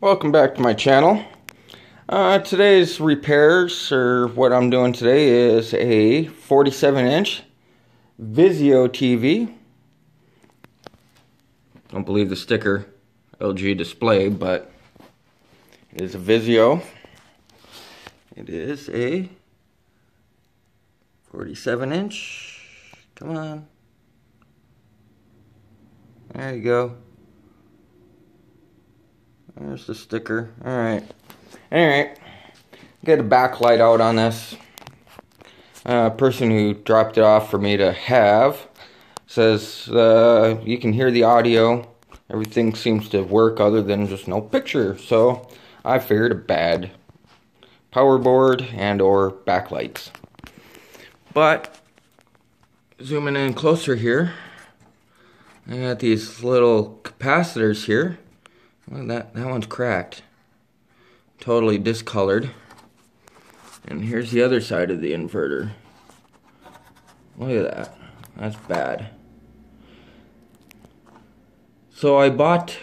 Welcome back to my channel. Uh, today's repairs, or what I'm doing today, is a 47 inch Vizio TV. Don't believe the sticker LG display, but it is a Vizio. It is a 47 inch. Come on. There you go. There's the sticker. Alright. Alright. Get a backlight out on this. Uh, person who dropped it off for me to have says uh, you can hear the audio. Everything seems to work other than just no picture. So I figured a bad power board and or backlights. But zooming in closer here, I got these little capacitors here. Well, that, that one's cracked. Totally discolored. And here's the other side of the inverter. Look at that. That's bad. So I bought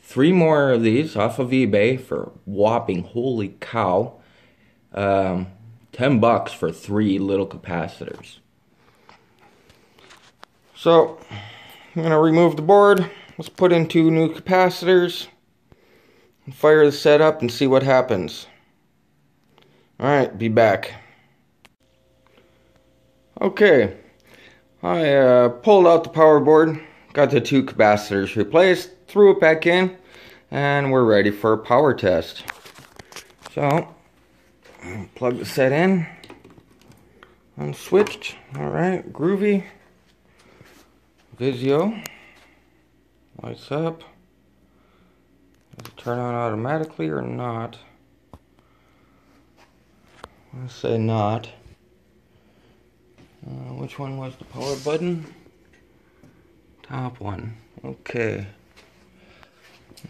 three more of these off of eBay for whopping, holy cow, um, 10 bucks for three little capacitors. So I'm going to remove the board. Let's put in two new capacitors fire the setup and see what happens. Alright, be back. Okay, I uh, pulled out the power board, got the two capacitors replaced, threw it back in, and we're ready for a power test. So, plug the set in, unswitched, alright, groovy, Vizio, lights up. Turn on automatically or not? Let's say not. Uh, which one was the power button? Top one. Okay.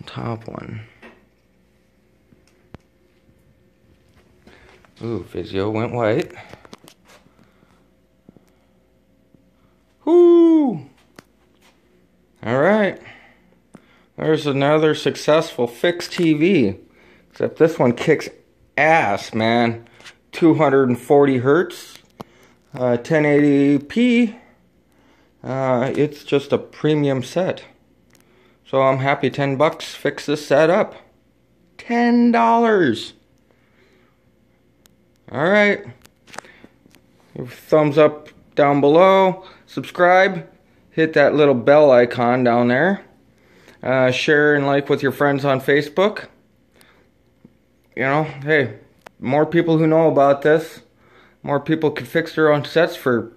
Top one. Ooh, Vizio went white. Whoo! Alright. There's another successful fixed TV. Except this one kicks ass, man. 240 hertz, uh, 1080p. Uh, it's just a premium set. So I'm happy 10 bucks fix this set up. $10. Alright. Thumbs up down below. Subscribe. Hit that little bell icon down there. Uh, share and like with your friends on Facebook. You know, hey, more people who know about this, more people could fix their own sets for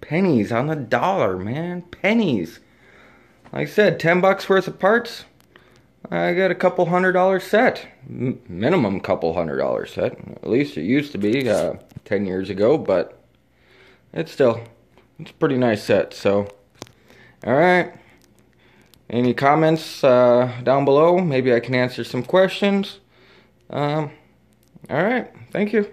pennies on the dollar, man. Pennies. Like I said, 10 bucks worth of parts. I got a couple hundred dollar set. M minimum couple hundred dollar set. At least it used to be uh, 10 years ago, but it's still, it's a pretty nice set. So, alright. Any comments uh, down below? Maybe I can answer some questions. Um, all right. Thank you.